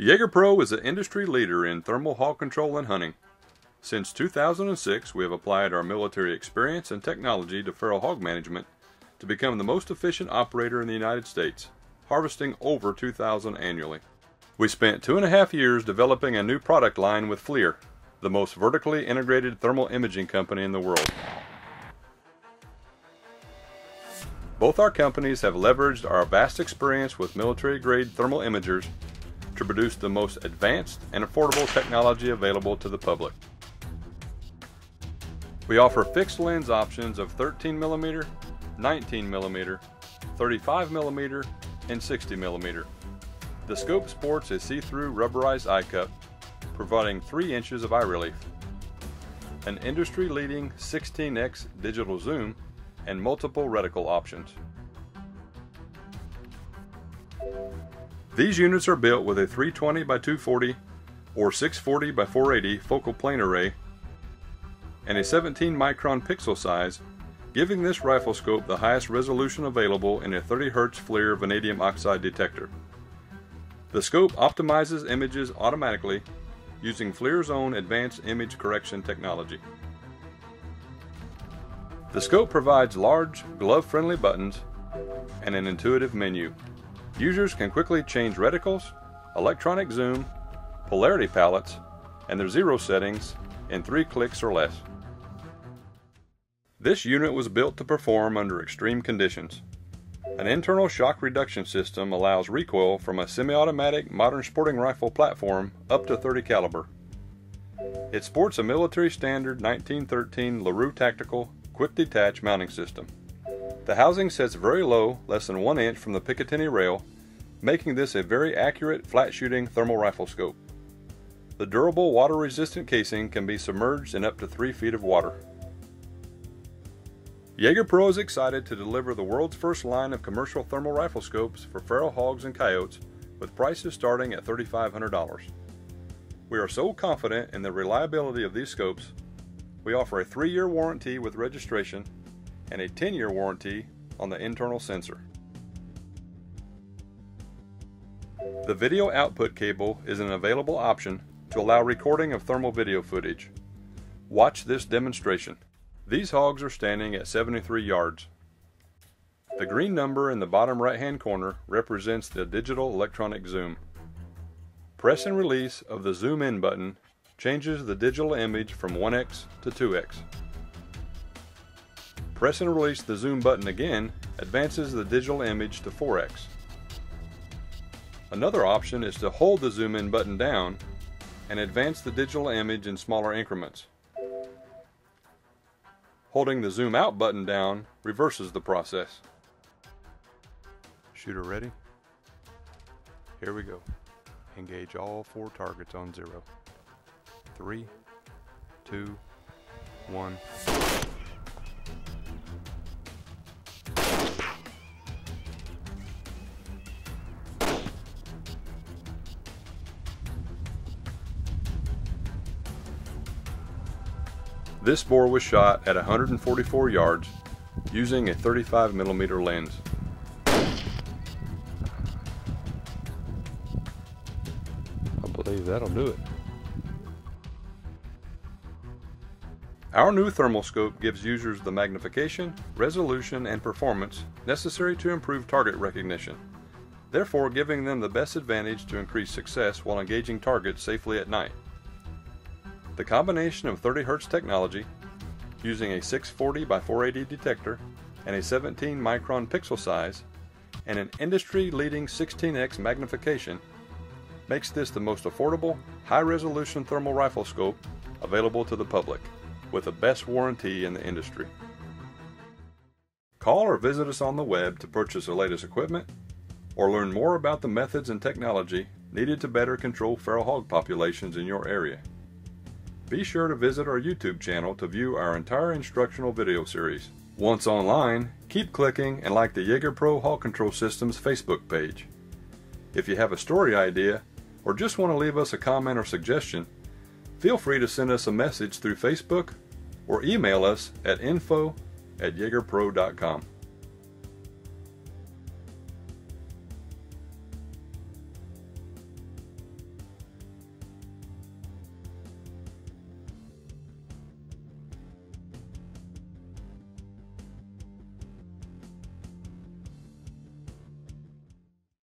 Jager Pro is an industry leader in thermal hog control and hunting. Since 2006, we have applied our military experience and technology to feral hog management to become the most efficient operator in the United States, harvesting over 2,000 annually. We spent two and a half years developing a new product line with FLIR, the most vertically integrated thermal imaging company in the world. Both our companies have leveraged our vast experience with military-grade thermal imagers to produce the most advanced and affordable technology available to the public. We offer fixed lens options of 13mm, 19mm, 35mm, and 60mm. The scope sports a see-through rubberized eye cup, providing 3 inches of eye relief, an industry-leading 16x digital zoom, and multiple reticle options. These units are built with a 320 by 240 or 640 by 480 focal plane array and a 17 micron pixel size, giving this rifle scope the highest resolution available in a 30 Hz FLIR vanadium oxide detector. The scope optimizes images automatically using FLIR's own advanced image correction technology. The scope provides large, glove-friendly buttons and an intuitive menu. Users can quickly change reticles, electronic zoom, polarity palettes, and their zero settings in three clicks or less. This unit was built to perform under extreme conditions. An internal shock reduction system allows recoil from a semi-automatic modern sporting rifle platform up to 30 caliber. It sports a military standard 1913 LaRue Tactical quick detach mounting system. The housing sits very low, less than one inch from the Picatinny rail, making this a very accurate flat shooting thermal rifle scope. The durable water resistant casing can be submerged in up to 3 feet of water. Jager Pro is excited to deliver the world's first line of commercial thermal rifle scopes for feral hogs and coyotes with prices starting at $3,500. We are so confident in the reliability of these scopes, we offer a 3-year warranty with registration and a 10-year warranty on the internal sensor. The video output cable is an available option to allow recording of thermal video footage. Watch this demonstration. These hogs are standing at 73 yards. The green number in the bottom right hand corner represents the digital electronic zoom. Press and release of the zoom in button changes the digital image from 1x to 2x. Press and release the zoom button again advances the digital image to 4x. Another option is to hold the zoom in button down and advance the digital image in smaller increments. Holding the zoom out button down reverses the process. Shooter ready? Here we go. Engage all four targets on zero. Three, two, one. This boar was shot at 144 yards using a 35 millimeter lens. I believe that'll do it. Our new thermal scope gives users the magnification, resolution, and performance necessary to improve target recognition, therefore giving them the best advantage to increase success while engaging targets safely at night. The combination of 30 Hz technology, using a 640 by 480 detector and a 17 micron pixel size, and an industry-leading 16x magnification, makes this the most affordable, high-resolution thermal rifle scope available to the public, with the best warranty in the industry. Call or visit us on the web to purchase the latest equipment or learn more about the methods and technology needed to better control feral hog populations in your area. Be sure to visit our YouTube channel to view our entire instructional video series. Once online, keep clicking and like the Jager Pro Hog Control Systems Facebook page. If you have a story idea or just want to leave us a comment or suggestion, feel free to send us a message through Facebook or email us at info at jagerpro.com.